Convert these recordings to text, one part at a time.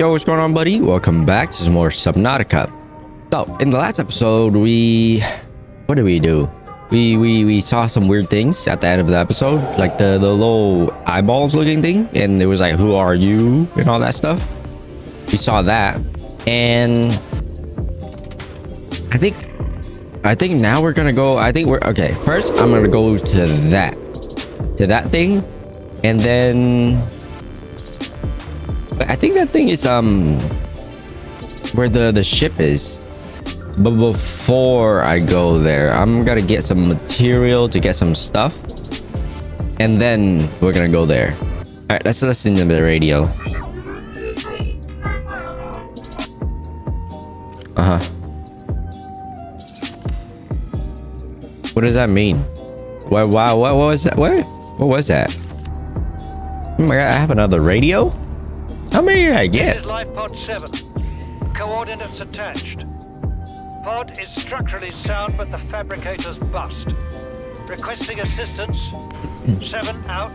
Yo, what's going on, buddy? Welcome back to some more Subnautica. So, in the last episode, we... What did we do? We, we, we saw some weird things at the end of the episode. Like the, the little eyeballs looking thing. And it was like, who are you? And all that stuff. We saw that. And... I think... I think now we're gonna go... I think we're... Okay, first, I'm gonna go to that. To that thing. And then... I think that thing is um where the the ship is. But before I go there, I'm gonna get some material to get some stuff, and then we're gonna go there. All right, let's listen to the radio. Uh huh. What does that mean? What? Wow! What, what was that? What? What was that? Oh my god! I have another radio. How many did I get? This is Life Pod 7. Coordinates attached. Pod is structurally sound, but the fabricator's bust. Requesting assistance. 7 out.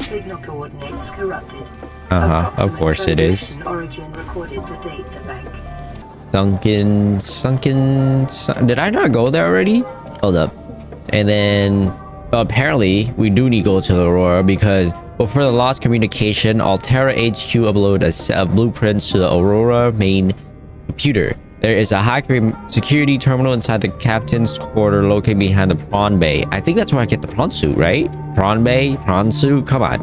Signal coordinates corrupted. Uh-huh, of course it is. Origin recorded to data bank. Sunken, sunken, sun Did I not go there already? Hold up. And then, apparently, we do need to go to the Aurora because but for the lost communication, Alterra HQ upload a set of blueprints to the Aurora main computer. There is a high security terminal inside the captain's quarter located behind the prawn bay. I think that's where I get the prawn suit, right? Prawn bay, prawn suit, come on.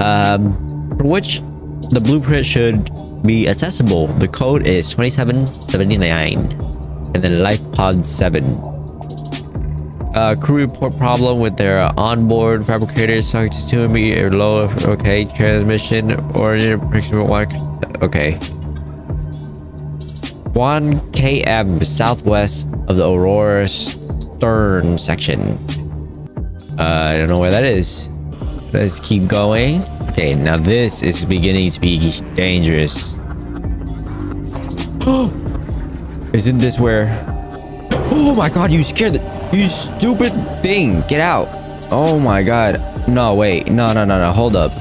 Um, for which the blueprint should be accessible. The code is 2779 and then life pod 7 uh, crew report problem with their onboard fabricator subject to be a low okay transmission or approximate one okay. 1 km southwest of the aurora stern section. Uh, i don't know where that is. Let's keep going. Okay now this is beginning to be dangerous. Isn't this where oh my god you scared the you stupid thing. Get out. Oh my god. No, wait. No, no, no, no. Hold up.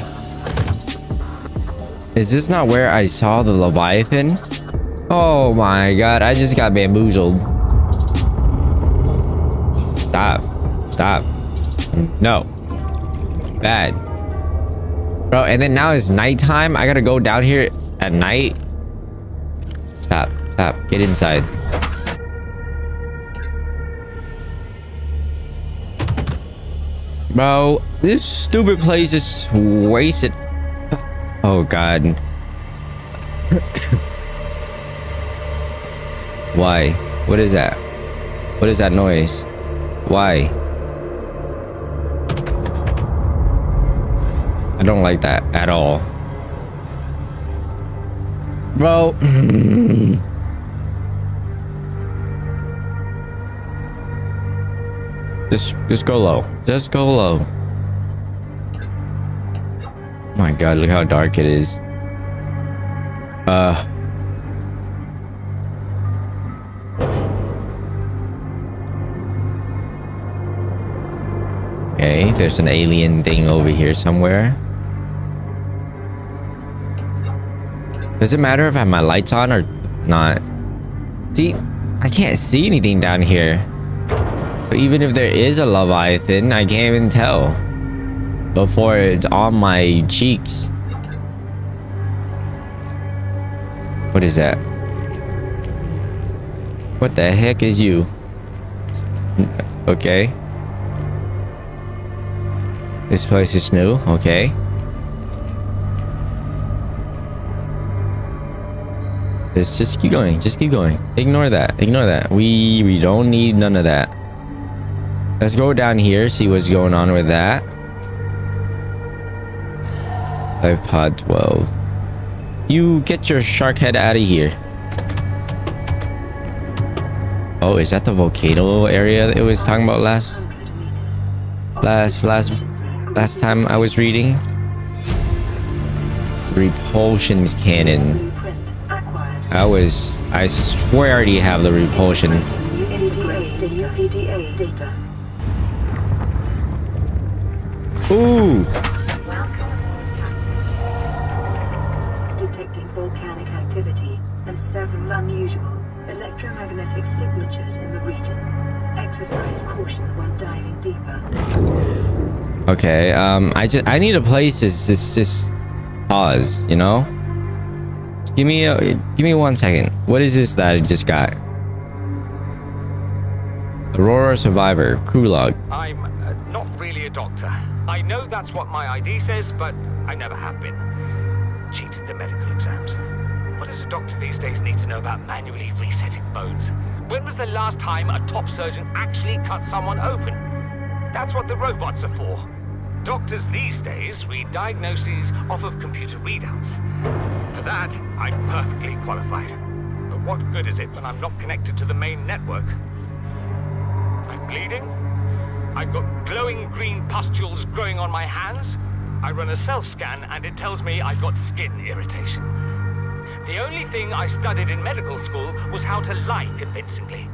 Is this not where I saw the Leviathan? Oh my god. I just got bamboozled. Stop. Stop. No. Bad. Bro, and then now it's nighttime. I gotta go down here at night. Stop. Stop. Get inside. Bro, this stupid place is wasted. Oh, God. Why? What is that? What is that noise? Why? I don't like that at all. Bro. Just, just go low. Just go low. My god, look how dark it is. Uh. Okay, there's an alien thing over here somewhere. Does it matter if I have my lights on or not? See, I can't see anything down here. But even if there is a Leviathan, I can't even tell. Before it's on my cheeks. What is that? What the heck is you? Okay. This place is new. Okay. Let's just keep going. Just keep going. Ignore that. Ignore that. We we don't need none of that. Let's go down here, see what's going on with that. Life pod 12. You get your shark head out of here. Oh, is that the volcano area it was talking about last last last last time I was reading? Repulsion cannon. I was I swear I already have the repulsion. Ooh. detecting volcanic activity and several unusual electromagnetic signatures in the region. Exercise caution when diving deeper. Okay, um, I just I need a place to just, just pause, you know? Just give me a give me one second. What is this that I just got? Aurora Survivor crew log. I'm uh, not really a doctor. I know that's what my ID says, but I never have been. Cheated the medical exams. What does a doctor these days need to know about manually resetting bones? When was the last time a top surgeon actually cut someone open? That's what the robots are for. Doctors these days read diagnoses off of computer readouts. For that, I'm perfectly qualified. But what good is it when I'm not connected to the main network? I'm bleeding. I've got glowing green pustules growing on my hands. I run a self-scan and it tells me I've got skin irritation. The only thing I studied in medical school was how to lie convincingly.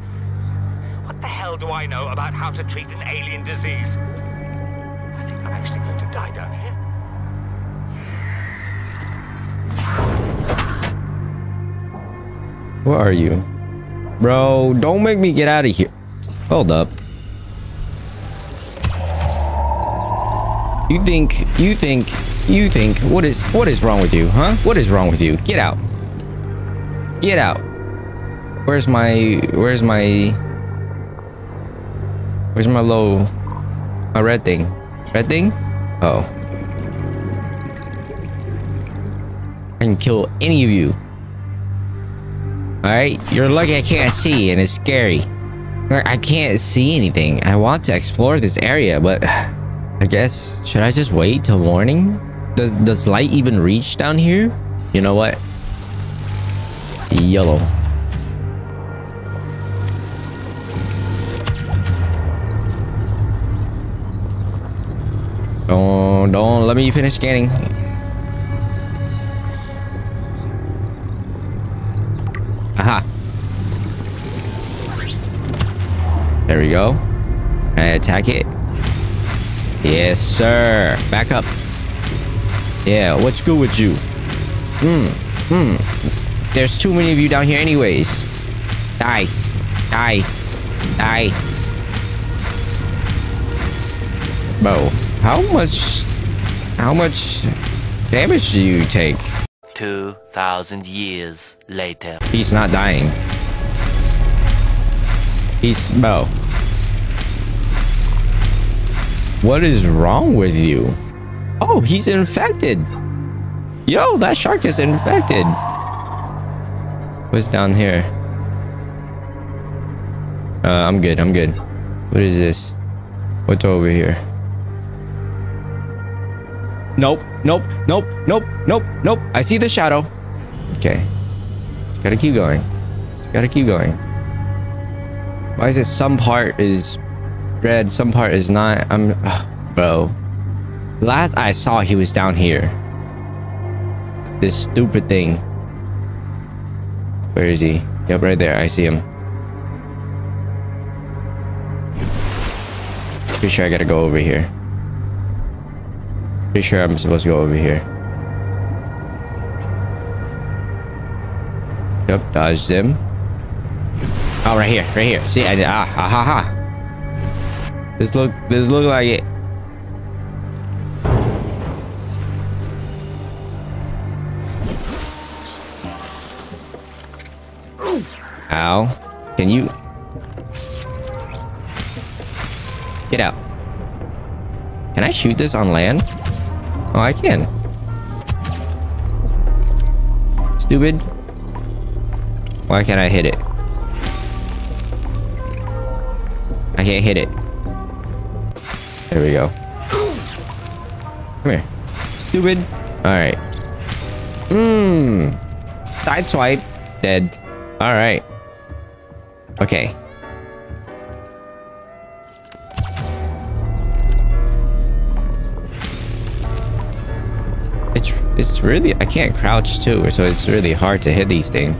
What the hell do I know about how to treat an alien disease? I think I'm actually going to die down here. Where are you? Bro, don't make me get out of here. Hold up. You think, you think, you think, what is, what is wrong with you, huh? What is wrong with you? Get out. Get out. Where's my, where's my, where's my low, my red thing? Red thing? Oh. I can kill any of you. Alright, you're lucky I can't see and it's scary. I can't see anything. I want to explore this area, but I guess should I just wait till morning? Does does light even reach down here? You know what? Yellow. Don't don't let me finish scanning. Aha. There we go. I attack it. Yes, sir. Back up. Yeah, what's good with you? Hmm. Hmm. There's too many of you down here anyways. Die. Die. Die. Bro, how much... How much damage do you take? 2,000 years later. He's not dying. He's... Bro. What is wrong with you? Oh, he's infected. Yo, that shark is infected. What's down here? Uh, I'm good. I'm good. What is this? What's over here? Nope. Nope. Nope. Nope. Nope. Nope. I see the shadow. Okay. Just gotta keep going. Just gotta keep going. Why is it some part is red, some part is not? I'm... ugh, bro. Last I saw, he was down here. This stupid thing. Where is he? Yep, right there. I see him. Pretty sure I gotta go over here. Pretty sure I'm supposed to go over here. Yep, dodged him. Oh, right here, right here. See, I did. Ah, ha, ha, ha. This look, this look like it. Ow. Can you? Get out. Can I shoot this on land? Oh, I can. Stupid. Why can't I hit it? I can't hit it. There we go. Come here. Stupid. Alright. Mmm. Side swipe. Dead. Alright. Okay. It's it's really I can't crouch too, so it's really hard to hit these things.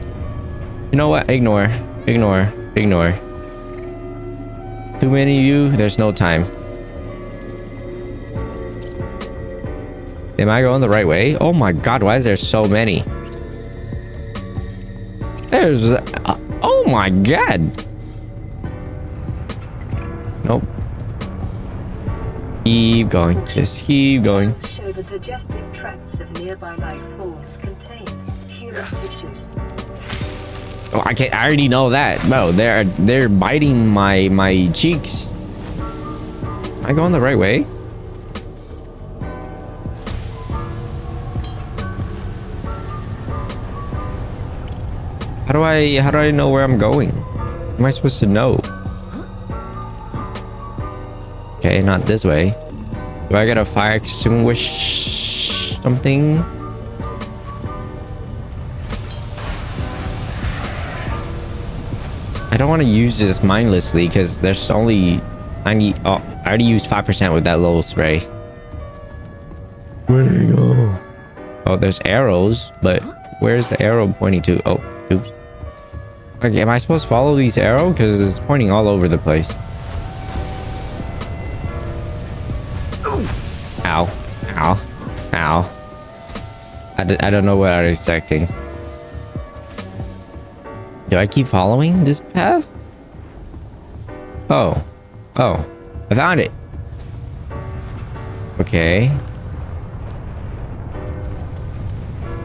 You know what? Ignore. Ignore. Ignore. Too many of you, there's no time. Am I going the right way? Oh my god, why is there so many? There's... Uh, oh my god. Nope. Keep going. Just keep going. Show the digestive tracts of nearby life forms contain human tissues. Oh, I can't. I already know that. Bro, they're they're biting my my cheeks. Am I going the right way? Do I how do I know where I'm going? Am I supposed to know? Okay, not this way. Do I gotta fire extinguish something? I don't want to use this mindlessly because there's only 90. Oh, I already used 5% with that little spray. Where did it go? Oh, there's arrows, but where's the arrow pointing to? Oh, oops. Am I supposed to follow these arrows? Because it's pointing all over the place. Ow. Ow. Ow. I, d I don't know what I was expecting. Do I keep following this path? Oh. Oh. I found it. Okay.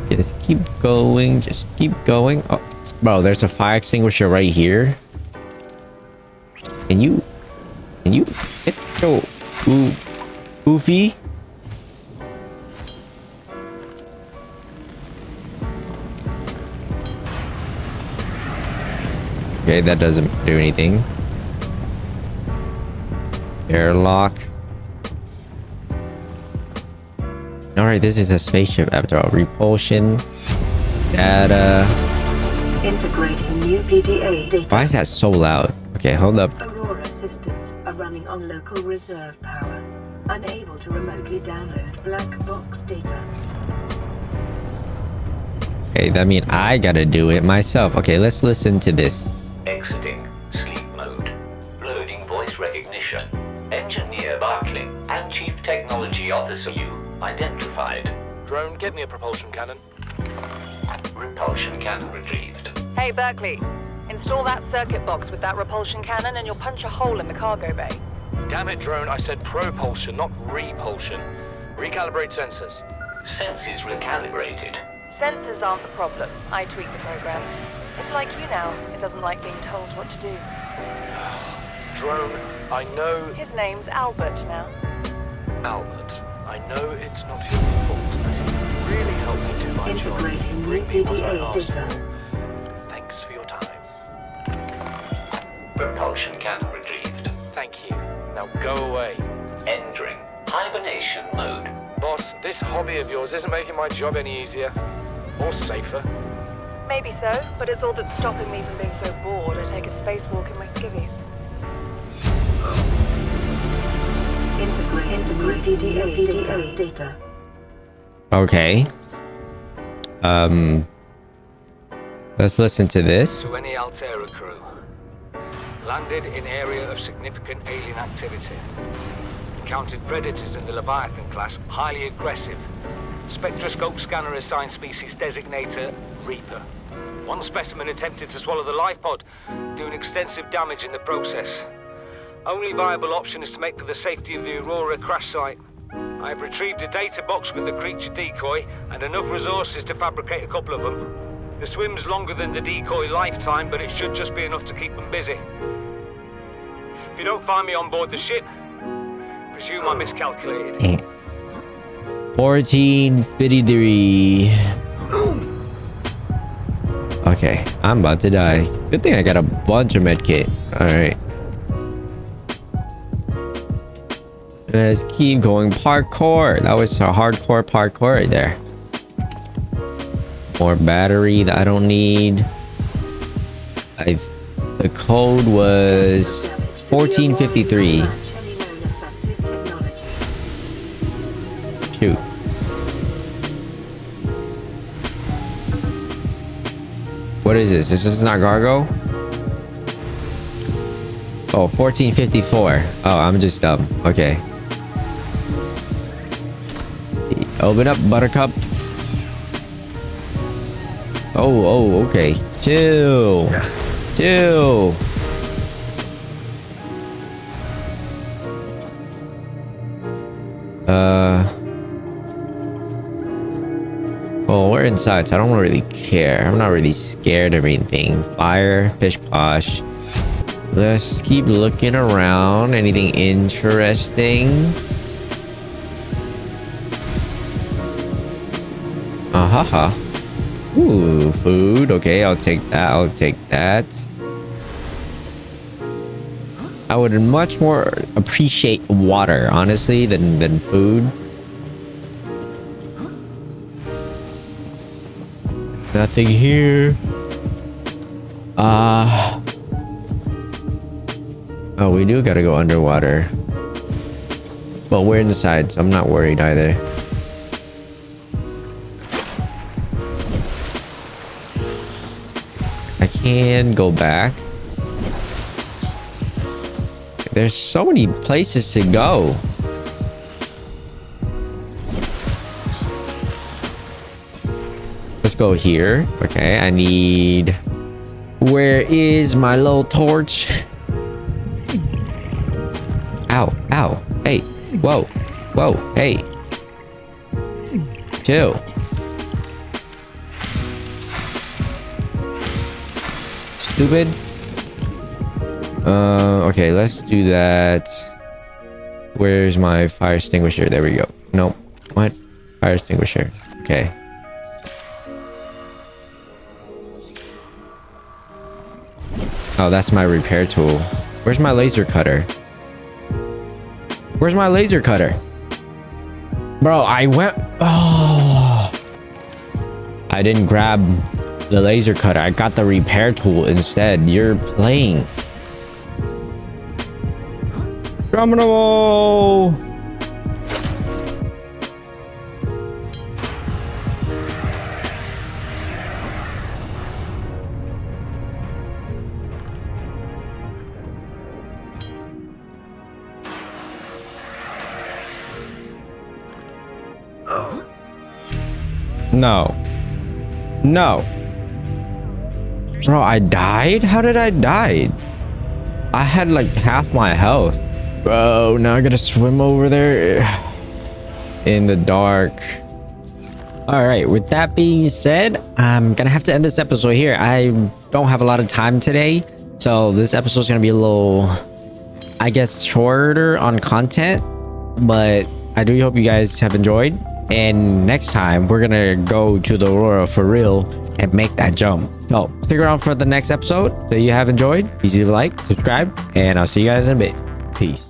Just keep going. Just keep going. Oh, bro, there's a fire extinguisher right here. Can you... Can you... Get your... Oofy? Okay, that doesn't do anything. Airlock. Alright, this is a spaceship after all. Repulsion. Data. Integrating new PDA data. Why is that so loud? Okay, hold up. Aurora systems are running on local reserve power, unable to remotely download black box data. Okay, that means I gotta do it myself. Okay, let's listen to this. Exiting sleep mode. Loading voice recognition. Engineer Barclay and Chief Technology Officer you identified. Drone, get me a propulsion cannon. Repulsion cannon retrieved. Hey, Berkeley. Install that circuit box with that repulsion cannon and you'll punch a hole in the cargo bay. Damn it, drone, I said propulsion, not repulsion. Recalibrate sensors. Senses recalibrated. Sensors aren't the problem. I tweak the program. It's like you now. It doesn't like being told what to do. Drone, I know His name's Albert now. Albert. I know it's not your fault, really helped me do my job. Integrating new Bring me what PDA data. Thanks for your time. Propulsion cannon retrieved. Thank you. Now go away. Entering hibernation mode. Boss, this hobby of yours isn't making my job any easier. Or safer. Maybe so, but it's all that's stopping me from being so bored I take a spacewalk in my skivvies. Integrating new PDA data. data. Okay. Um. Let's listen to this. To any Alterra crew. Landed in area of significant alien activity. Encountered predators in the Leviathan class, highly aggressive. Spectroscope scanner assigned species designator Reaper. One specimen attempted to swallow the life pod, doing extensive damage in the process. Only viable option is to make for the safety of the Aurora crash site. I have retrieved a data box with the creature decoy and enough resources to fabricate a couple of them. The swim's longer than the decoy lifetime, but it should just be enough to keep them busy. If you don't find me on board the ship, presume I miscalculated. 1453. Okay, I'm about to die. Good thing I got a bunch of medkit. Alright. Let's keep going. Parkour. That was a hardcore parkour right there. More battery that I don't need. I the code was 1453. Shoot. What is this? This is not Gargo? Oh, 1454. Oh, I'm just dumb. Okay. Open up, Buttercup. Oh, oh, okay. Chill. Chill. Uh. Well, we're inside, so I don't really care. I'm not really scared of anything. Fire, pish posh. Let's keep looking around. Anything interesting? Ah ha ha. Ooh, food. Okay, I'll take that. I'll take that. I would much more appreciate water, honestly, than, than food. Nothing here. Uh, oh, we do gotta go underwater. Well, we're inside, so I'm not worried either. Can go back. There's so many places to go. Let's go here. Okay, I need... Where is my little torch? Ow, ow. Hey, whoa, whoa, hey. Chill. Stupid. Uh, okay, let's do that. Where's my fire extinguisher? There we go. Nope. What? Fire extinguisher. Okay. Oh, that's my repair tool. Where's my laser cutter? Where's my laser cutter? Bro, I went... Oh. I didn't grab the laser cutter. I got the repair tool instead. You're playing. Geronimo! No. No. Bro, I died? How did I die? I had like half my health. Bro, now I gotta swim over there in the dark. All right, with that being said, I'm gonna have to end this episode here. I don't have a lot of time today, so this episode is gonna be a little, I guess, shorter on content, but I do hope you guys have enjoyed. And next time, we're gonna go to the Aurora for real and make that jump. So stick around for the next episode. that you have enjoyed. Please leave a like, subscribe, and I'll see you guys in a bit. Peace.